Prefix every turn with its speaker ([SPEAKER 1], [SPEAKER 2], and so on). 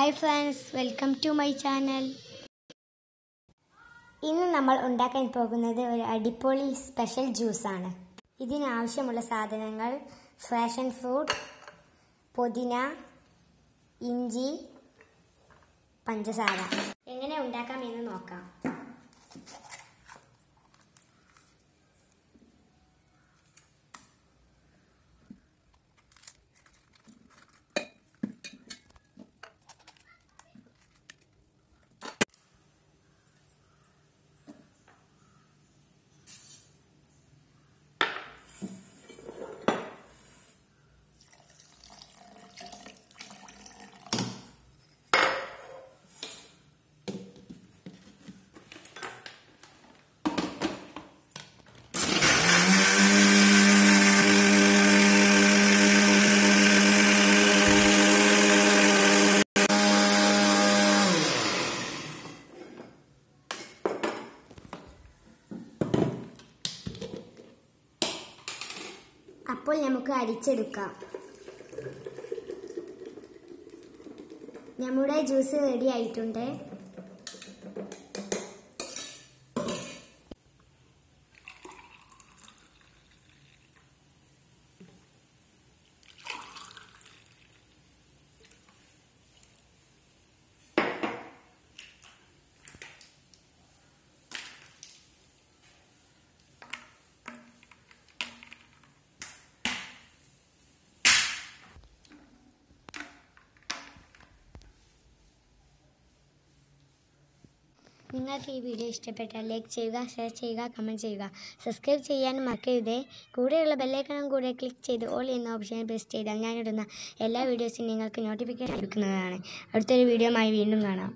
[SPEAKER 1] Hi friends welcome to my channel ഇന്ന് നമ്മൾ ഉണ്ടാക്കാൻ പോകുന്നത് ഒരു അടിപൊളി സ്പെഷ്യൽ ജ്യൂസാണ് ഇതിനാവശ്യമുള്ള സാധനങ്ങൾ ഫ്രാഷൻ ഫ്രൂട്ട് പുതിന ഇഞ്ചി പഞ്ചസാര. എങ്ങനെ ഉണ്ടാക്കാം എന്ന് നോക്കാം. അപ്പോൾ നമുക്ക് അരിച്ചെടുക്കാം. നമ്മുടെ ജ്യൂസ് റെഡി ആയിട്ടുണ്ട്. നിങ്ങൾക്ക് ഈ വീഡിയോ ഇഷ്ടപ്പെട്ടാൽ ലൈക്ക് ചെയ്യുക ഷെയർ ചെയ്യുക കമന്റ് ചെയ്യുക. സബ്സ്ക്രൈബ് ചെയ്യാൻ മറക്കരുതേ. കൂടെയുള്ള ബെല്ലൈക്കണം കൂടെ ക്ലിക്ക് ചെയ്ത് ഓൾ എന്ന ഓപ്ഷൻ പ്രസ് ചെയ്താൽ ഞാനിടുന്ന എല്ലാ വീഡിയോസും നിങ്ങൾക്ക് നോട്ടിഫിക്കേഷൻ ലഭിക്കുന്നതാണ്. അടുത്തൊരു വീഡിയോയുമായി വീണ്ടും കാണാം.